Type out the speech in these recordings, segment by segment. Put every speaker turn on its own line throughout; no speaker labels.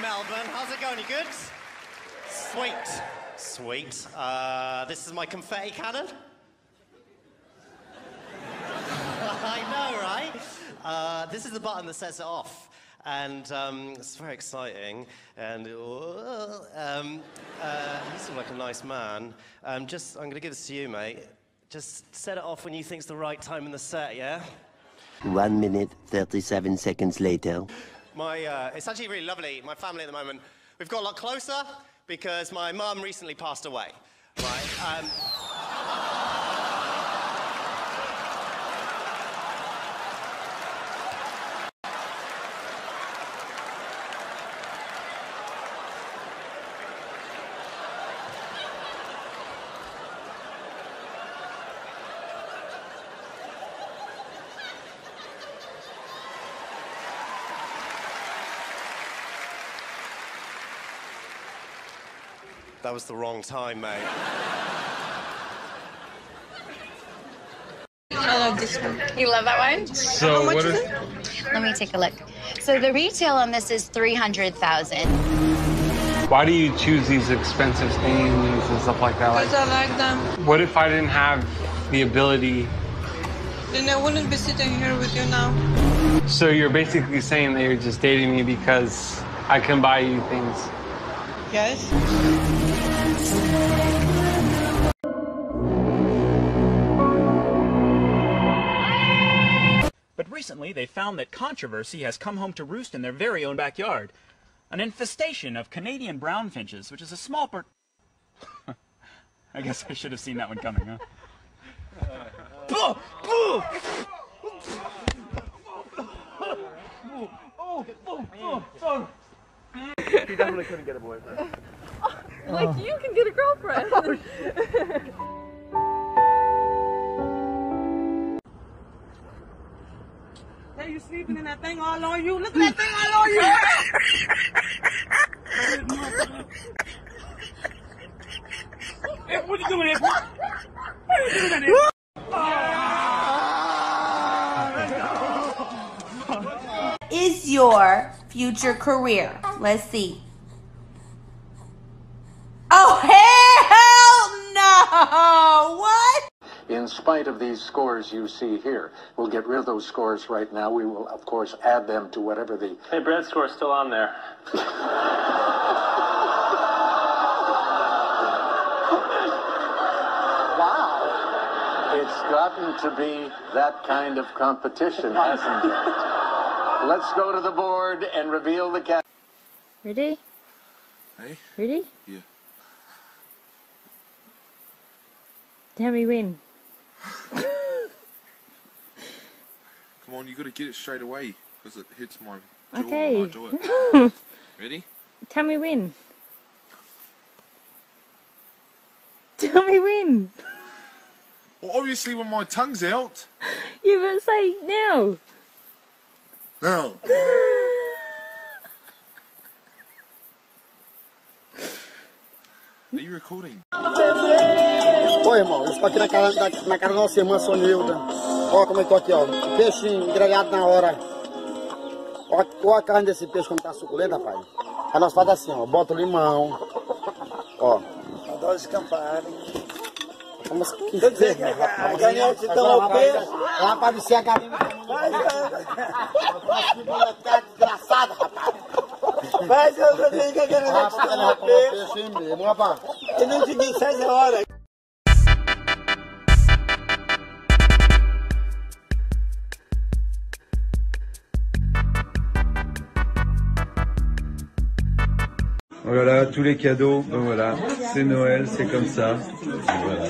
Melbourne. How's it going? You good? Sweet. Sweet. Uh, this is my confetti cannon. I know, right? Uh, this is the button that sets it off. And um, it's very exciting. And um, uh, you seem like a nice man. Um, just, I'm going to give this to you, mate. Just set it off when you think it's the right time in the set, yeah?
One minute, 37 seconds later.
My, uh, it's actually really lovely. My family at the moment, we've got a lot closer because my mum recently passed away, right? Um, that was the wrong time, mate.
I love this one.
You love that one?
So what is?
Let me take a look. So the retail on this is 300,000.
Why do you choose these expensive things and stuff like that?
Because I like them.
what if I didn't have the ability?
Then I wouldn't be sitting here with you now.
So you're basically saying that you're just dating me because I can buy you things.
Yes?
But recently, they found that controversy has come home to roost in their very own backyard. An infestation of Canadian brown finches, which is a small per. I guess I should have seen that one coming, huh? Boo! Boo!
He definitely couldn't get a boyfriend.
Like oh. you can get a girlfriend.
Oh, hey, you sleeping in that thing all on you? Look at that thing all on you!
Hey, what are you doing here? What are you doing here?
is your future career? Let's see. Oh, hell no! What?
In spite of these scores you see here, we'll get rid of those scores right now. We will, of course, add them to whatever the
Hey, Brad's score's still on there.
Wow. It's gotten to be that kind of competition, hasn't it? Let's go to the board and reveal the cat.
Ready?
Hey?
Ready?
Yeah.
Tell me when.
Come on, you gotta get it straight away because it hits my jaw
Okay.
when I do it. Ready?
Tell me when. Tell me when.
Well, obviously when my tongue's out.
You better say now.
Now. Are you recording?
Oi, irmão, eu estou aqui na casa, da, na casa da nossa irmã Sonilda. Ó, como eu tô aqui, ó. Peixe grelhado na hora. Ó, ó a carne desse peixe como tá suculenta, rapaz. Aí nós fazemos assim, ó. Bota o limão. Ó. Adoro escampar, hein? Vamos que dizer, rapaz. Daniel, te dá o peixe. Lá pra descer a galinha. Desgraçado, rapaz. Mas eu não sei que aquele rapaz te dá o peixe. Peixe mesmo, rapaz. Eu não te disse
Voilà, tous les cadeaux, ben voilà, c'est Noël, c'est comme ça. Voilà.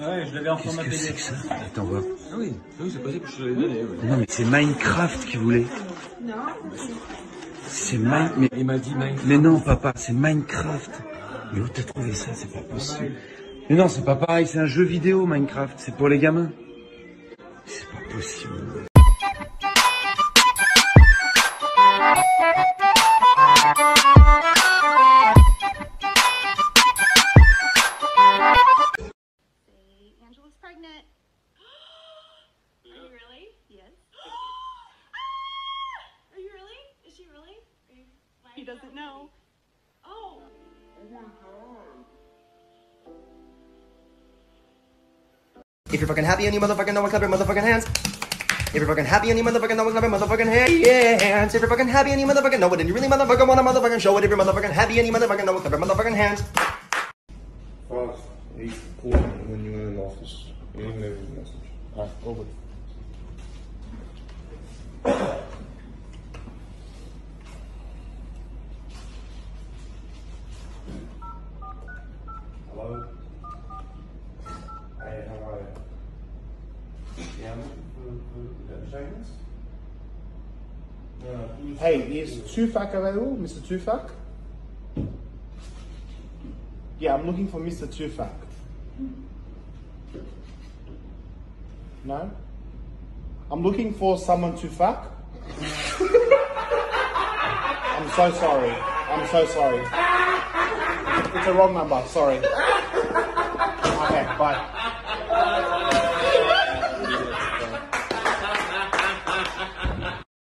Ouais, je l'avais en format
Qu'est-ce que c'est que ça Attends, voir.
Ah oui, oui c'est possible que je te l'ai donné.
Non, mais c'est Minecraft qui voulait. C'est Minecraft. Mais...
Il m'a dit Minecraft.
mais non, papa, c'est Minecraft. Mais où t'as trouvé ça C'est pas possible. Mais non, c'est pas pareil, c'est un jeu vidéo, Minecraft. C'est pour les gamins. C'est pas possible.
Doesn't know. Oh.
If you're fucking happy and you motherfucking know it, clap your motherfucking hands. If you're fucking happy and you motherfucking know it, clap your motherfucking hands. If you're fucking happy and you motherfucking know it, and you really motherfucking wanna motherfucking show it, if you're motherfucking happy and you motherfucking know it, clap your motherfucking hands.
Fast. He's calling when you're in the office. You didn't leave a message. Alright, over. Hello? Hey, how are you? Yeah, I'm looking for, for, is that Seamus? No, who's...
Hey, is Tufak available, Mr. Tufak? Yeah, I'm looking for Mr. Tufak. No? I'm looking for someone to fuck. I'm so sorry. I'm so sorry. It's a wrong number, sorry. Okay, bye.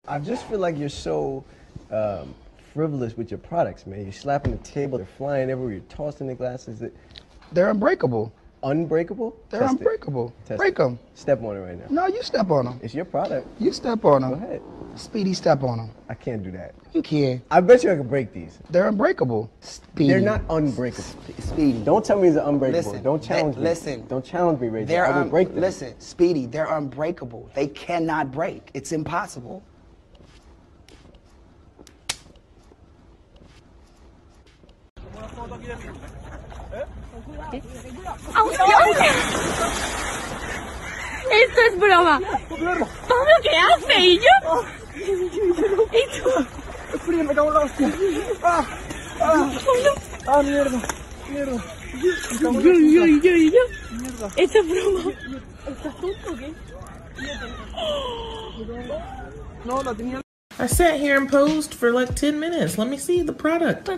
I just feel like you're so um, frivolous with your products, man. You're slapping the table, they're flying everywhere, you're tossing the glasses.
They're unbreakable.
Unbreakable?
They're
Test
unbreakable. Break them.
Step on it right now.
No, you step on them.
It's your product.
You step on them.
Go ahead.
Speedy, step on them.
I can't do that.
You can.
I bet you I can break these.
They're unbreakable. Speedy.
They're not unbreakable.
Speedy.
Don't tell me they're unbreakable.
Listen,
Don't challenge
they-
me.
listen.
Don't challenge me, Ray.
They're
I will
un-
break them.
Listen, Speedy, they're unbreakable. They cannot break. It's impossible.
Esto es broma. Pablo, ¿qué hace? ¿Y yo? ¿Y tú?
Frío, me cago en la hostia. Ah, ah, ah, mierda, mierda.
Yo, yo, yo, yo. Esto es broma. ¿Estás tonto o qué?
No, la tenía.
I sat here and posed for like 10 minutes. Let me see the product.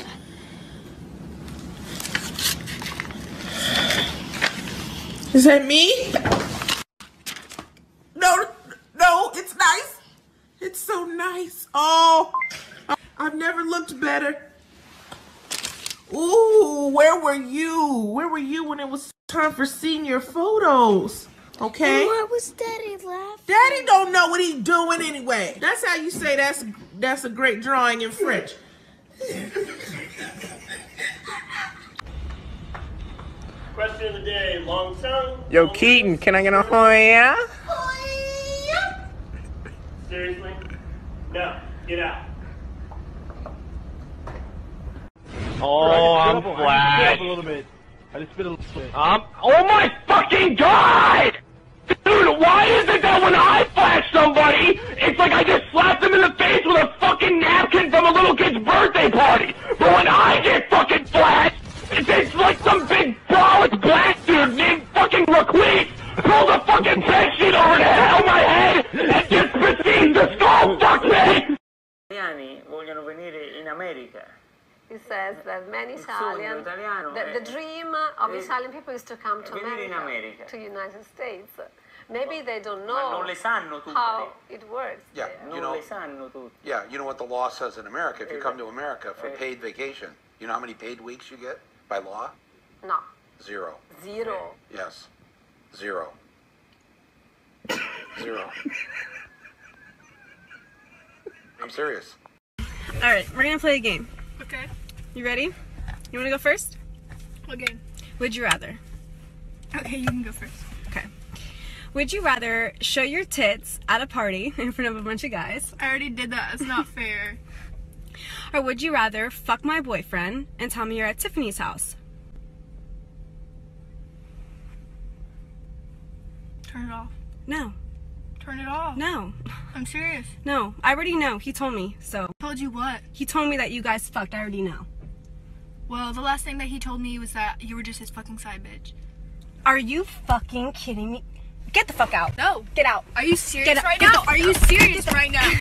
Is that me? No, no, it's nice. It's so nice. Oh, oh, I've never looked better. Ooh, where were you? Where were you when it was time for senior photos? Okay.
What was Daddy laughing?
Daddy don't know what he's doing anyway. That's how you say that's that's a great drawing in French.
Question of the day, long tongue.
Yo, Keaton, can I get a Hoya?
Seriously? No, get out.
Oh, I'm
Careful, I
flash.
just spit
a little bit. I just spit a little bit. Um, oh my fucking god! Dude, why is it that when I flash somebody, it's like I just slapped them in the face with a fucking napkin from a little kid's birthday party? But when I get fucking flashed, it's, it's like some big brolic black dude named fucking Laquise pulled a fucking bed sheet over the head of my head and just proceeds to skull fuck me!
italiani vogliono venire in America.
He says that many
Il sogno
Italian,
italiano
the, the dream of
è-
Italian people is to come to America,
America.
to United States. Maybe they don't know
non le sanno tutte.
how it works.
Yeah,
there.
you
Non
know,
le sanno tutte.
yeah, you know what the law says in America. If you come to America for
Eh.
paid vacation, you know how many paid weeks you get by law?
No,
Zero.
zero.
Yes. Zero. Zero. I'm serious.
All right, we're gonna play a game.
Okay.
You ready? You wanna go first?
What game?
Would you rather?
Okay, you can go first.
Okay. Would you rather show your tits at a party in front of a bunch of guys?
I already did that. It's not fair.
Or would you rather fuck my boyfriend and tell me you're at Tiffany's house?
Turn it off.
No.
Turn it off.
No.
I'm serious.
No. I already know. He told me. So.
Told you what?
He told me that you guys fucked. I already know.
Well, the last thing that he told me was that you were just his fucking side bitch.
Are you fucking kidding me? Get the fuck out.
No.
Get out.
Are you serious
Get out.
right
Get
now? Are you serious right now?